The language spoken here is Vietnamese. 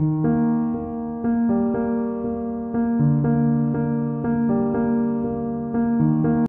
thank you